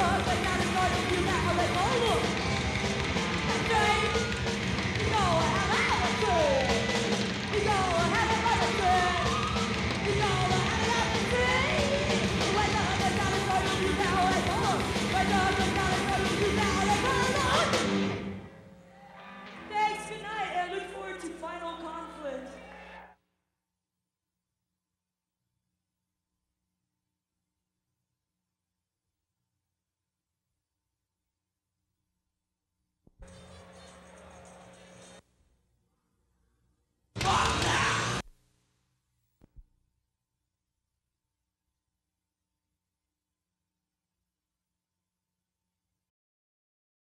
Lord,